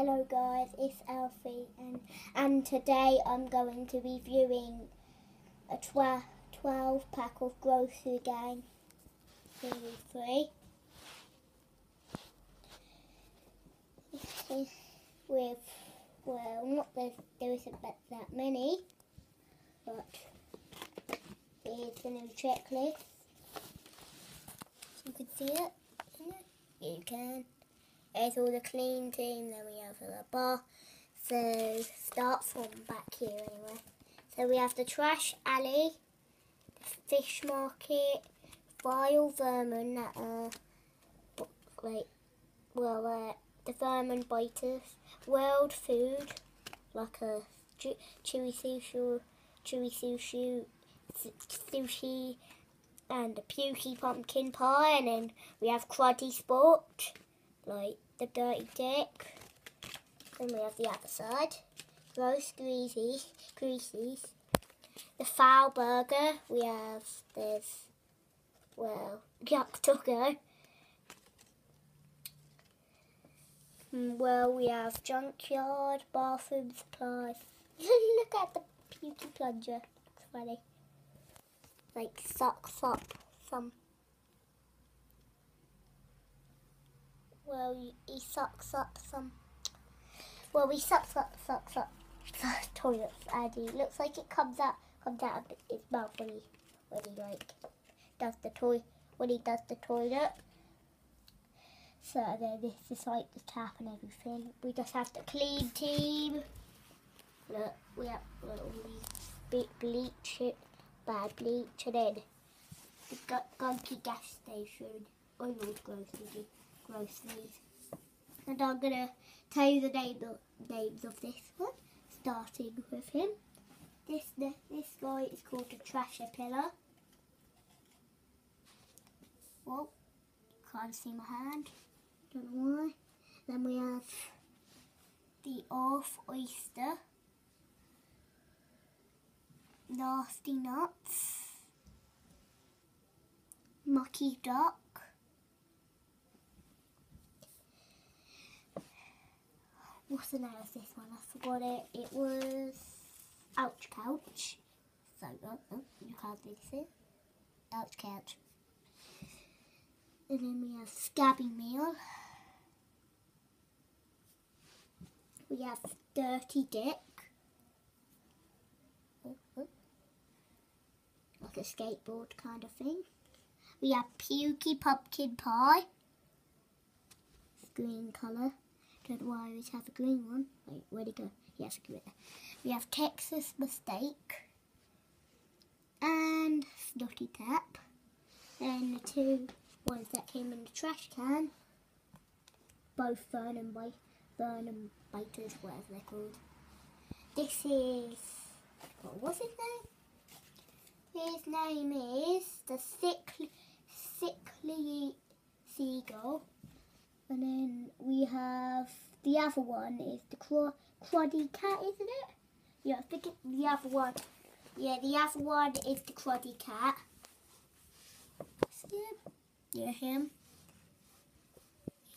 Hello guys, it's Alfie and and today I'm going to be viewing a twa- 12 pack of Grossery Series 3 with, well, not there's, there isn't that, that many, but here's the new checklist. You can see it? You can. There's all the clean team, then we have the bar. So start from back here anyway. So we have the trash alley, the fish market, vile vermin that are like well uh, the vermin biters, world food like a chewy sushi, chewy sushi, sushi, and a pukey pumpkin pie, and then we have cruddy sport like the dirty dick. Then we have the other side. Gross greasy, greasies. The foul burger. We have this, well, yuck taco. Mm, well, we have junkyard, bathroom supplies. Look at the beauty plunger. Looks funny. Like sucks up some well, he sucks up some. Well, he sucks up, sucks up toilets, and he looks like it comes out, comes out of his mouth when he, when he like does the toy, when he does the toilet. So then this is like the tap and everything. We just have the clean team. Look, we have all these bleach, it, bad bleach, and then the gunky gas station. Oh I always groceries. And I'm going to tell you the name of, names of this one, starting with him. This, this guy is called the Trasher Pillar. Well, can't see my hand, don't know why. Then we have the Off Oyster, Nasty Nuts, Mucky Duck, what's the name of this one? I forgot it. It was Ouch Couch. So, oh, oh, you can't really see it. Ouch Couch. And then we have Scabby Meal. We have Dirty Dick. Oh. Like a skateboard kind of thing. We have Pukey Pumpkin Pie. Green colour. Don't know why always have a green one. Wait, where'd it go? Yes. We have Texas Mistake and Snotty Tap. And the two ones that came in the trash can, both Vermin, Bite, Vermin Biters, whatever they're called. This is, what was his name? His name is the Sickly, sickly Seagull. And then we have the other one is the cr cruddy cat, isn't it? Yeah, I think the other one. Yeah, the other one is the cruddy cat. See him? Yeah, him.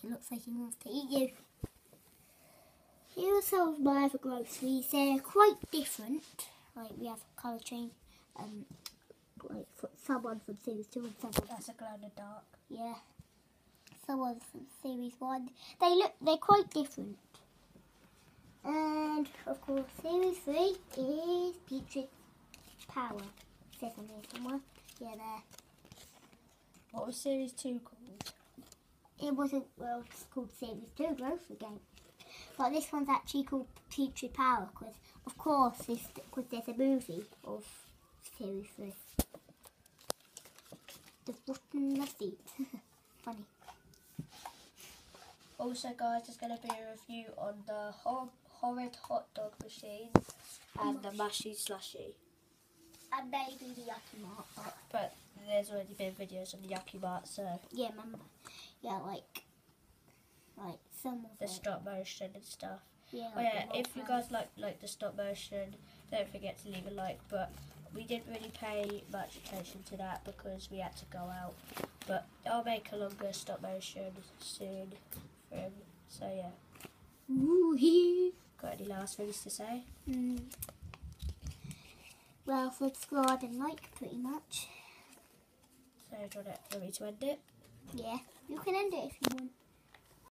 He looks like he wants to eat you. Here are some of my other groceries. They're quite different. Like we have colour change. Um, like someone from series two and someone. That's a glow in the dark. Yeah someone from series one. They look, they're quite different. And of course, series three is Putrid Power. It says on here somewhere. Yeah, there. What was series two called? It wasn't, well, it's called series two, Growth Again. But this one's actually called Putrid Power because, of course, because there's a movie of series three. The rotten seat. Funny. Also, guys, there's going to be a review on the hor horrid hot dog machine and the mashy slushy. And maybe the Yucky Mart. But there's already been videos on the Yucky Mart, so... Yeah, remember. Yeah, like... Like, some of The it. stop motion and stuff. Yeah, oh, yeah, if you guys like, like the stop motion, don't forget to leave a like, but we didn't really pay much attention to that because we had to go out. But I'll make a longer stop motion soon. So yeah. Ooh, hee. Got any last things to say? Mm. Well, subscribe and like pretty much. So do you want me to end it? Yeah, you can end it if you want.